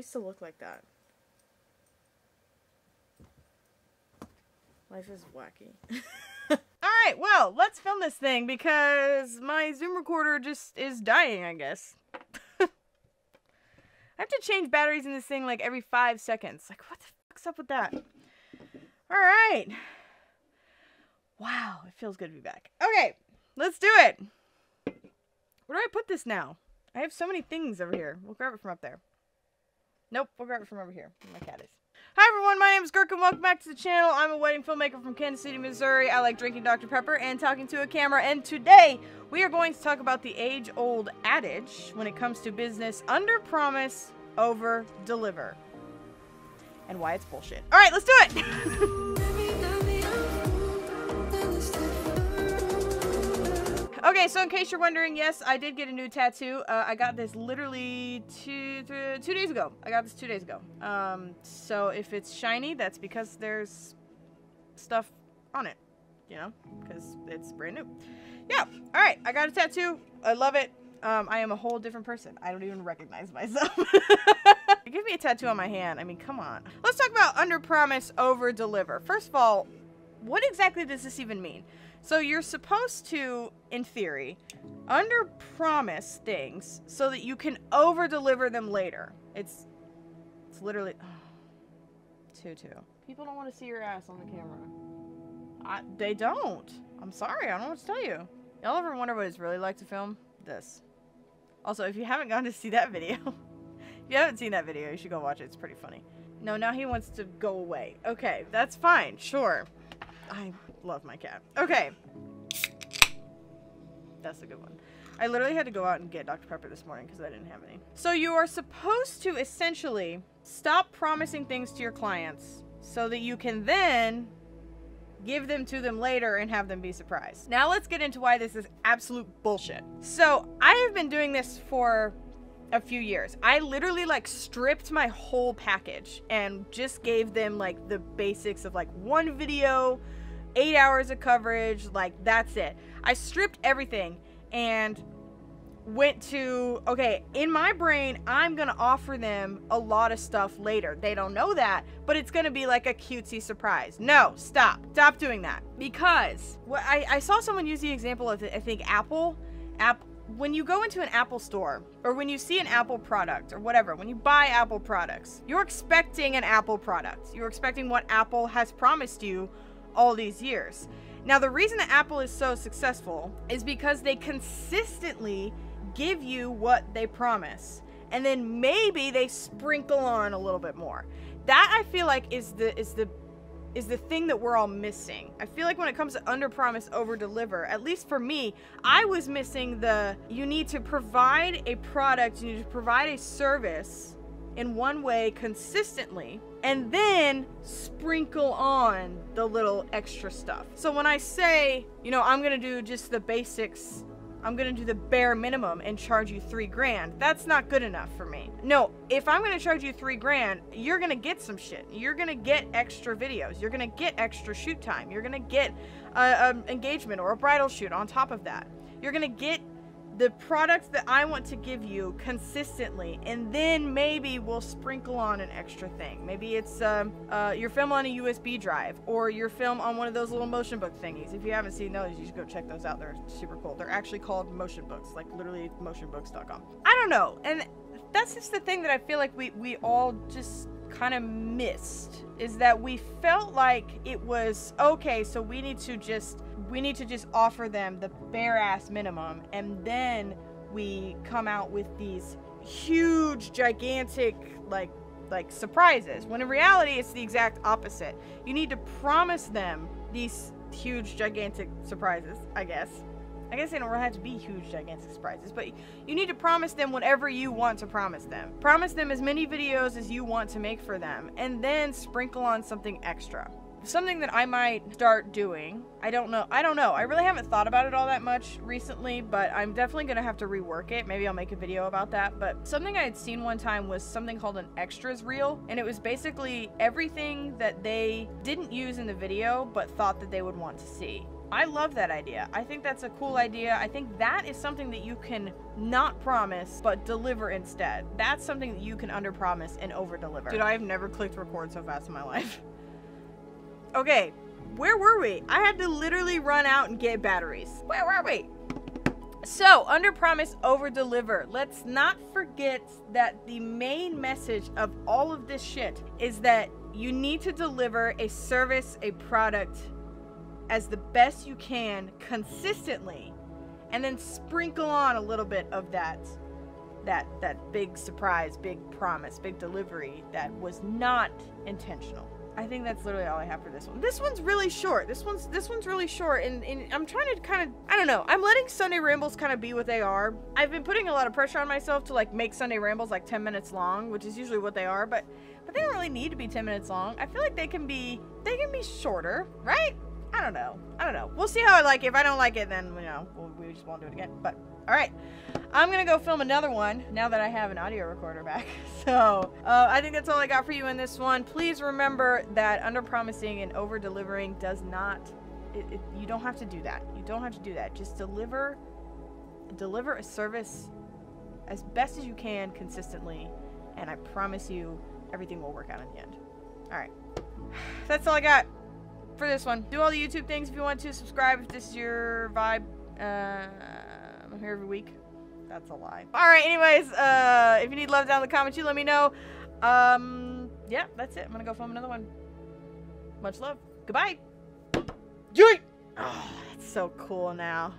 used to look like that. Life is wacky. Alright, well, let's film this thing because my Zoom recorder just is dying, I guess. I have to change batteries in this thing like every five seconds. Like, what the fuck's up with that? Alright. Wow, it feels good to be back. Okay, let's do it. Where do I put this now? I have so many things over here. We'll grab it from up there. Nope, we'll grab it from over here. My cat is. Hi everyone, my name is Girk and welcome back to the channel. I'm a wedding filmmaker from Kansas City, Missouri. I like drinking Dr. Pepper and talking to a camera. And today, we are going to talk about the age-old adage when it comes to business, under promise, over deliver. And why it's bullshit. Alright, let's do it! Okay, so in case you're wondering, yes, I did get a new tattoo. Uh, I got this literally two, two days ago. I got this two days ago. Um, so if it's shiny, that's because there's stuff on it, you know, because it's brand new. Yeah, all right, I got a tattoo. I love it. Um, I am a whole different person. I don't even recognize myself. Give me a tattoo on my hand. I mean, come on. Let's talk about under promise, over deliver. First of all, what exactly does this even mean? So you're supposed to, in theory, under promise things so that you can over deliver them later. It's it's literally Tutu. People don't want to see your ass on the camera. I, they don't. I'm sorry. I don't know what to tell you. Y'all ever wonder what it's really like to film? This. Also, if you haven't gone to see that video, if you haven't seen that video, you should go watch it. It's pretty funny. No, now he wants to go away. Okay, that's fine. Sure. I love my cat. Okay. That's a good one. I literally had to go out and get Dr. Pepper this morning because I didn't have any. So you are supposed to essentially stop promising things to your clients so that you can then give them to them later and have them be surprised. Now let's get into why this is absolute bullshit. So I have been doing this for a few years. I literally like stripped my whole package and just gave them like the basics of like one video, eight hours of coverage, like that's it. I stripped everything and went to okay in my brain i'm gonna offer them a lot of stuff later. They don't know that but it's gonna be like a cutesy surprise. No stop. Stop doing that. Because I, I saw someone use the example of i think apple. App when you go into an apple store or when you see an apple product or whatever when you buy apple products you're expecting an apple product. You're expecting what apple has promised you all these years now the reason that apple is so successful is because they consistently give you what they promise and then maybe they sprinkle on a little bit more that i feel like is the is the is the thing that we're all missing. I feel like when it comes to under promise over deliver, at least for me, I was missing the you need to provide a product, you need to provide a service in one way consistently and then sprinkle on the little extra stuff. So when I say, you know, I'm to do just the basics I'm gonna do the bare minimum and charge you three grand. That's not good enough for me. No, if I'm gonna charge you three grand, you're gonna get some shit. You're gonna get extra videos. You're gonna get extra shoot time. You're gonna get an engagement or a bridal shoot on top of that. You're gonna get the products that I want to give you consistently, and then maybe we'll sprinkle on an extra thing. Maybe it's um, uh, your film on a USB drive, or your film on one of those little motion book thingies. If you haven't seen those, you should go check those out. They're super cool. They're actually called motion books, like literally motionbooks.com. I don't know, and that's just the thing that I feel like we we all just kind of missed is that we felt like it was okay so we need to just we need to just offer them the bare ass minimum. And then we come out with these huge gigantic like like surprises when in reality it's the exact opposite. You need to promise them these huge gigantic surprises i guess I guess they don't really have to be huge, gigantic surprises, but you need to promise them whatever you want to promise them. Promise them as many videos as you want to make for them, and then sprinkle on something extra something that I might start doing. I don't know. I don't know. I really haven't thought about it all that much recently, but I'm definitely going to have to rework it. Maybe I'll make a video about that. But something I had seen one time was something called an extras reel, and it was basically everything that they didn't use in the video but thought that they would want to see. I love that idea. I think that's a cool idea. I think that is something that you can not promise but deliver instead. That's something that you can under promise and over deliver. Dude, I've never clicked record so fast in my life. okay, where were we? I had to literally run out and get batteries. Where were we? So, under promise, over deliver. Let's not forget that the main message of all of this shit is that you need to deliver a service, a product as the best you can consistently and then sprinkle on a little bit of that that that big surprise, big promise, big delivery that was not intentional. I think that's literally all I have for this one. This one's really short. This one's this one's really short, and, and I'm trying to kind of I don't know. I'm letting Sunday rambles kind of be what they are. I've been putting a lot of pressure on myself to like make Sunday rambles like 10 minutes long, which is usually what they are, but but they don't really need to be 10 minutes long. I feel like they can be they can be shorter, right? I don't know. I don't know. We'll see how I like it. If I don't like it, then you know we just won't do it again. But all right, I'm gonna go film another one now that I have an audio recorder back. So uh, I think that's all I got for you in this one. Please remember that under promising and over delivering does not. It, it, you don't have to do that. You don't have to do that. Just deliver, deliver a service as best as you can consistently, and I promise you everything will work out in the end. All right, that's all I got for this one. Do all the YouTube things if you want to. Subscribe if this is your vibe. Uh, I'm here every week. That's a lie. Alright, anyways, uh, if you need love down in the comments, you let me know. Um, yeah, that's it. I'm gonna go film another one. Much love. Goodbye. Yeet! Oh, that's so cool now.